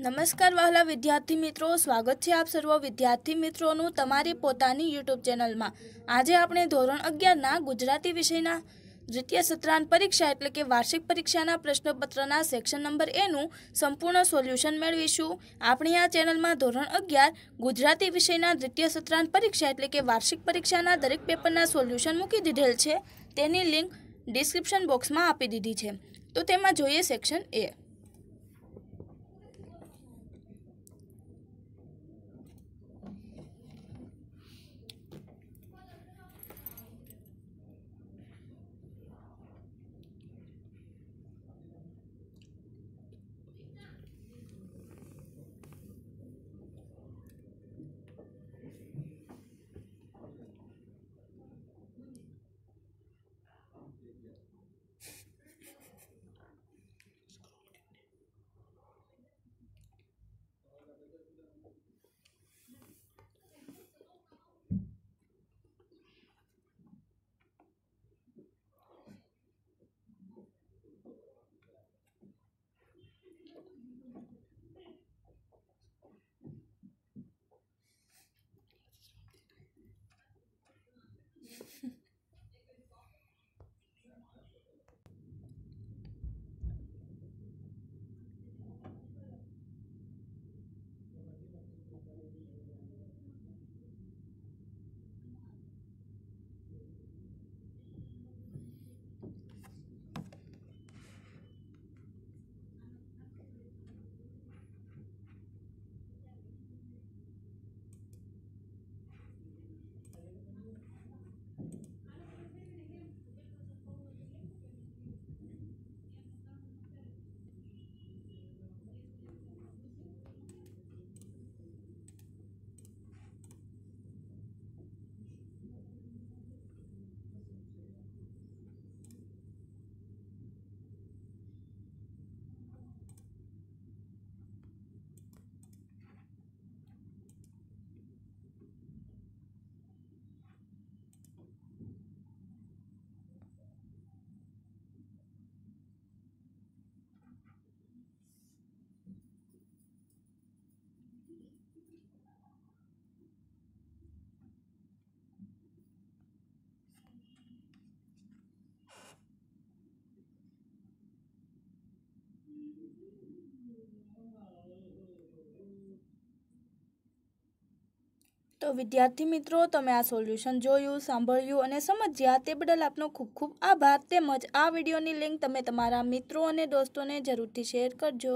નમસ્કાર વહાલા વિદ્યાર્થી મિત્રો, સ્વાગત છે આપ સર્વ વિદ્યાર્થી મિત્રોનું તમારી પોતાની યુટ્યુબ ચેનલમાં. આજે આપણે ધોરણ અગિયારના ગુજરાતી વિષયના દ્વિતીય સત્રાંત પરીક્ષા એટલે કે વાર્ષિક પરીક્ષાના પ્રશ્નપત્રના સેક્શન નંબર એનું સંપૂર્ણ સોલ્યુશન મેળવીશું. આપણે આ ચેનલમાં ધોરણ અગિયાર ગુજરાતી વિષયના દ્વિતીય સત્રાંત પરીક્ષા એટલે કે વાર્ષિક પરીક્ષાના દરેક પેપરના સોલ્યુશન મૂકી દીધેલ છે. તેની લિંક ડિસ્ક્રિપ્શન બોક્સમાં આપી દીધી છે. તો તેમાં જોઈએ સેક્શન એ તો વિદ્યાર્થી મિત્રો, તમે આ સોલ્યુશન જોયું, સાંભળ્યું અને સમજ્યા તે બદલ આપનો ખૂબ ખૂબ આભાર. તેમજ આ વિડીયોની લિંક તમે તમારા મિત્રો અને દોસ્તોને જરૂરથી શેર કરજો.